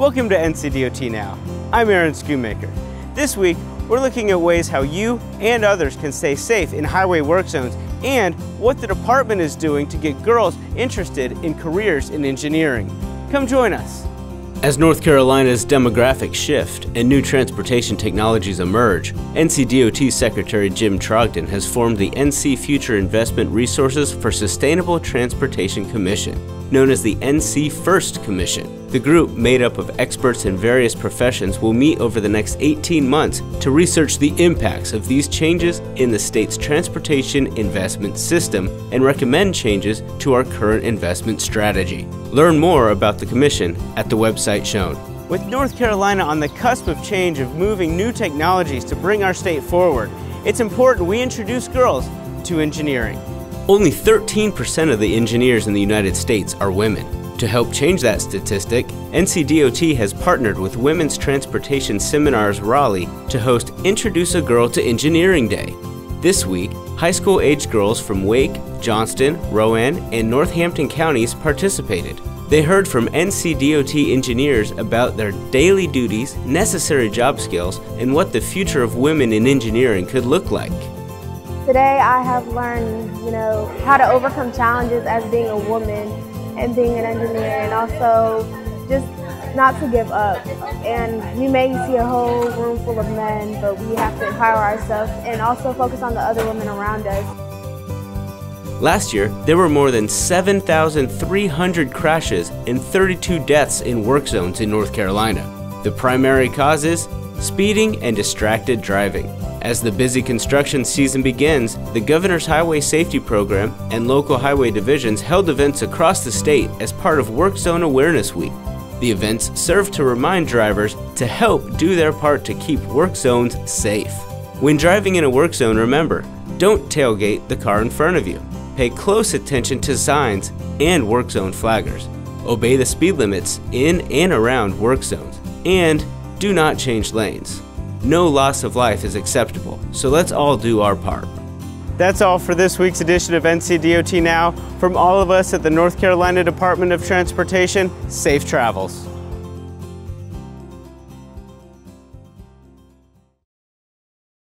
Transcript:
Welcome to NCDOT Now. I'm Aaron Schoonmaker. This week, we're looking at ways how you and others can stay safe in highway work zones and what the department is doing to get girls interested in careers in engineering. Come join us. As North Carolina's demographics shift and new transportation technologies emerge, NCDOT Secretary Jim Trogdon has formed the NC Future Investment Resources for Sustainable Transportation Commission, known as the NC First Commission. The group, made up of experts in various professions, will meet over the next 18 months to research the impacts of these changes in the state's transportation investment system and recommend changes to our current investment strategy. Learn more about the Commission at the website shown. With North Carolina on the cusp of change of moving new technologies to bring our state forward, it's important we introduce girls to engineering. Only 13% of the engineers in the United States are women. To help change that statistic, NCDOT has partnered with Women's Transportation Seminars Raleigh to host Introduce a Girl to Engineering Day. This week, high school age girls from Wake, Johnston, Rowan, and Northampton counties participated. They heard from NCDOT engineers about their daily duties, necessary job skills, and what the future of women in engineering could look like. Today I have learned, you know, how to overcome challenges as being a woman and being an engineer and also just not to give up. And we may see a whole room full of men, but we have to empower ourselves and also focus on the other women around us. Last year, there were more than 7,300 crashes and 32 deaths in work zones in North Carolina. The primary causes speeding and distracted driving. As the busy construction season begins, the Governor's Highway Safety Program and local highway divisions held events across the state as part of Work Zone Awareness Week. The events serve to remind drivers to help do their part to keep work zones safe. When driving in a work zone, remember, don't tailgate the car in front of you. Pay close attention to signs and work zone flaggers. Obey the speed limits in and around work zones. And do not change lanes. No loss of life is acceptable, so let's all do our part. That's all for this week's edition of NCDOT Now. From all of us at the North Carolina Department of Transportation, safe travels.